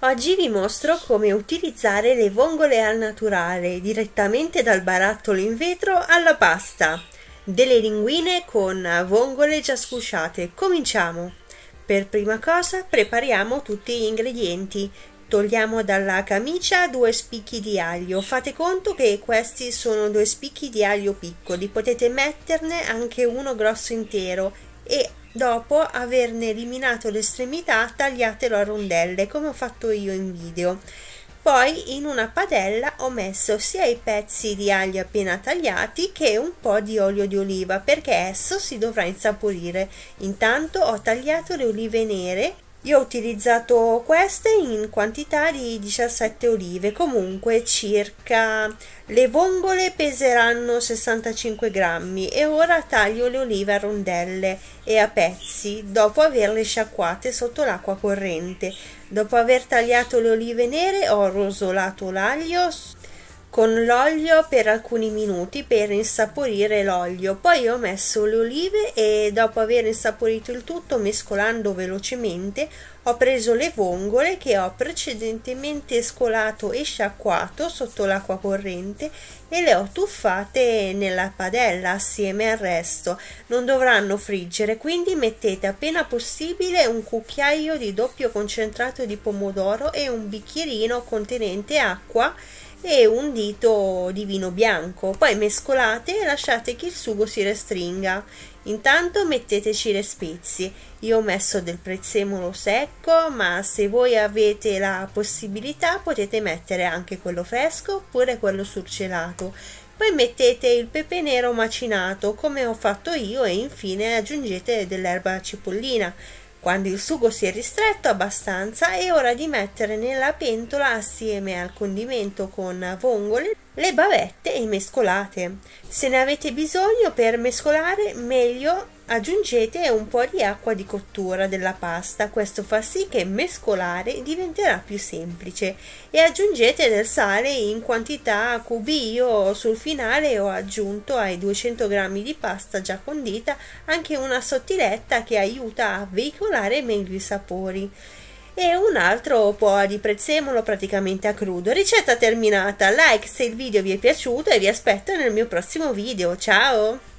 Oggi vi mostro come utilizzare le vongole al naturale direttamente dal barattolo in vetro alla pasta. Delle linguine con vongole già scusciate. Cominciamo! Per prima cosa prepariamo tutti gli ingredienti. Togliamo dalla camicia due spicchi di aglio. Fate conto che questi sono due spicchi di aglio piccoli, potete metterne anche uno grosso intero e Dopo averne eliminato l'estremità tagliatelo a rondelle come ho fatto io in video. Poi in una padella ho messo sia i pezzi di aglio appena tagliati che un po' di olio di oliva perché esso si dovrà insaporire. Intanto ho tagliato le olive nere io ho utilizzato queste in quantità di 17 olive, comunque circa le vongole peseranno 65 grammi e ora taglio le olive a rondelle e a pezzi dopo averle sciacquate sotto l'acqua corrente. Dopo aver tagliato le olive nere ho rosolato l'aglio con l'olio per alcuni minuti per insaporire l'olio. Poi ho messo le olive e dopo aver insaporito il tutto mescolando velocemente ho preso le vongole che ho precedentemente scolato e sciacquato sotto l'acqua corrente e le ho tuffate nella padella assieme al resto. Non dovranno friggere quindi mettete appena possibile un cucchiaio di doppio concentrato di pomodoro e un bicchierino contenente acqua e un dito di vino bianco. Poi mescolate e lasciate che il sugo si restringa. Intanto metteteci le spezie io ho messo del prezzemolo secco ma se voi avete la possibilità potete mettere anche quello fresco oppure quello surgelato poi mettete il pepe nero macinato come ho fatto io e infine aggiungete dell'erba cipollina quando il sugo si è ristretto abbastanza è ora di mettere nella pentola assieme al condimento con vongole le bavette e mescolate. Se ne avete bisogno per mescolare meglio aggiungete un po' di acqua di cottura della pasta, questo fa sì che mescolare diventerà più semplice e aggiungete del sale in quantità cubi, io sul finale ho aggiunto ai 200 g di pasta già condita anche una sottiletta che aiuta a veicolare meglio i sapori e un altro po' di prezzemolo praticamente a crudo. Ricetta terminata, like se il video vi è piaciuto e vi aspetto nel mio prossimo video. Ciao!